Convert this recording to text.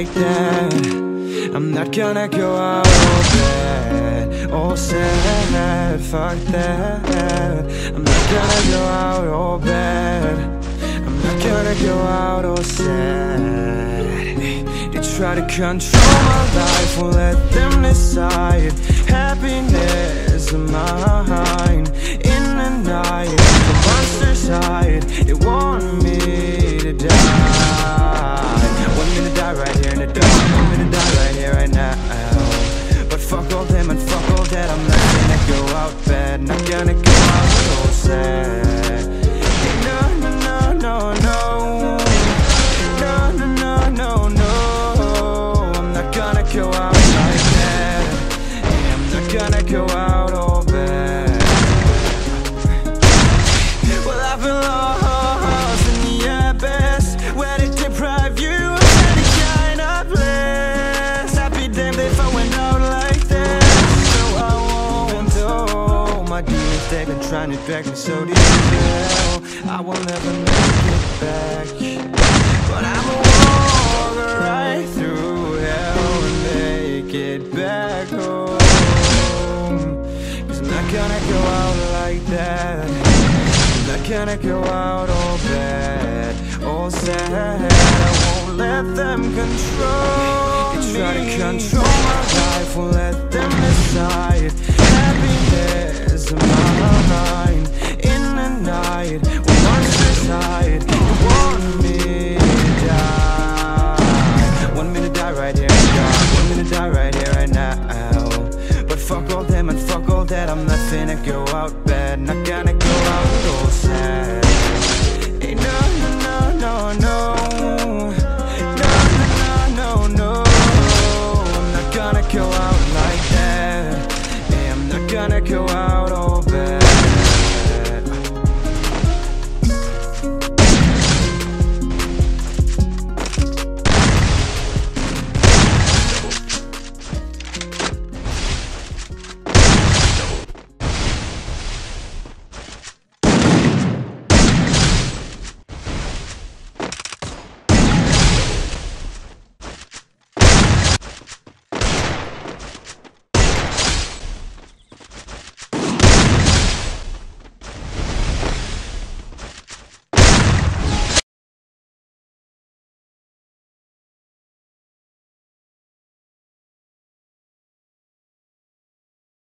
I'm not gonna go out all bad, all sad, fuck that. I'm not gonna go out all bad. I'm not gonna go out all sad. They try to control my life, won't let them decide. Happiness of mine In the night, the monsters hide. They want me to die here in the dark. Me to die right here, right now. But fuck all them and fuck all that I'm not gonna go out bad. Not gonna go out so sad. Hey, no, no, no, no, no. No, no, no, no, no. I'm not gonna go out like that. Hey, I'm not gonna go out they've been trying to drag me so deep. Hell I will never make it back. But I'ma walk right through hell And make it back home. Cause I'm not gonna go out like that. I'm not gonna go out all bad, all sad. I won't let them control try to control my life, won't let them decide. Happiness in my mind, in the night When monsters hide, you want me to die. Want me to die right here, God Want me to die right here, right now. But fuck all them and fuck all that I'm not finna go out bad Not gonna gonna go out all